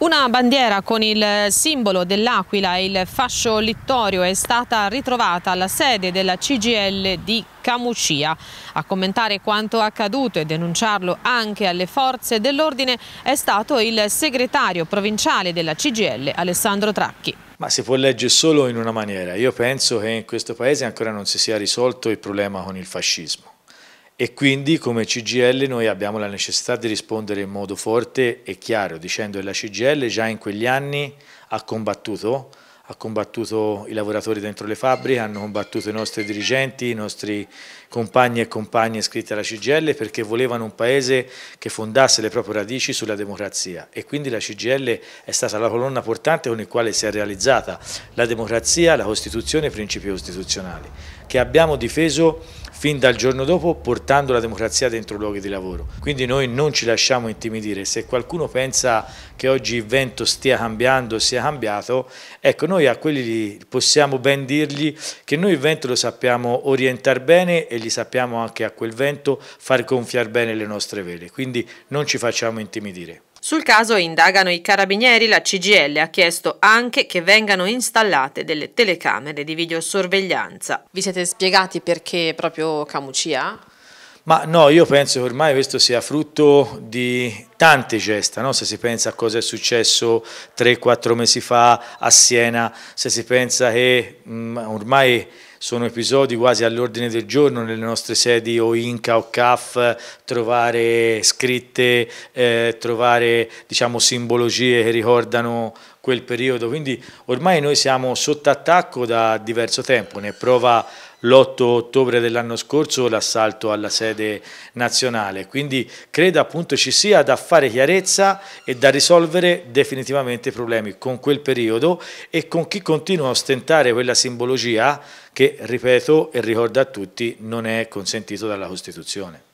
Una bandiera con il simbolo dell'Aquila e il fascio littorio è stata ritrovata alla sede della CGL di Camucia. A commentare quanto accaduto e denunciarlo anche alle forze dell'ordine è stato il segretario provinciale della CGL Alessandro Tracchi. Ma si può leggere solo in una maniera. Io penso che in questo paese ancora non si sia risolto il problema con il fascismo e quindi come CGL noi abbiamo la necessità di rispondere in modo forte e chiaro dicendo che la CGL già in quegli anni ha combattuto ha combattuto i lavoratori dentro le fabbriche, hanno combattuto i nostri dirigenti, i nostri compagni e compagne iscritti alla CGL perché volevano un paese che fondasse le proprie radici sulla democrazia. E quindi la CGL è stata la colonna portante con la quale si è realizzata la democrazia, la Costituzione e i principi costituzionali che abbiamo difeso fin dal giorno dopo portando la democrazia dentro luoghi di lavoro. Quindi noi non ci lasciamo intimidire, se qualcuno pensa che oggi il vento stia cambiando, sia cambiato, ecco noi a quelli possiamo ben dirgli che noi il vento lo sappiamo orientare bene e gli sappiamo anche a quel vento far gonfiare bene le nostre vele, quindi non ci facciamo intimidire. Sul caso indagano i carabinieri, la CGL ha chiesto anche che vengano installate delle telecamere di videosorveglianza. Vi siete spiegati perché proprio Camucia? Ma no, io penso che ormai questo sia frutto di tante gesta, no? se si pensa a cosa è successo 3-4 mesi fa a Siena, se si pensa che mh, mm, ormai sono episodi quasi all'ordine del giorno nelle nostre sedi o INCA o CAF, trovare scritte, eh, trovare diciamo, simbologie che ricordano quel periodo, quindi ormai noi siamo sotto attacco da diverso tempo, ne prova l'8 ottobre dell'anno scorso l'assalto alla sede nazionale, quindi credo appunto ci sia da fare chiarezza e da risolvere definitivamente i problemi con quel periodo e con chi continua a ostentare quella simbologia che, ripeto e ricorda a tutti, non è consentito dalla Costituzione.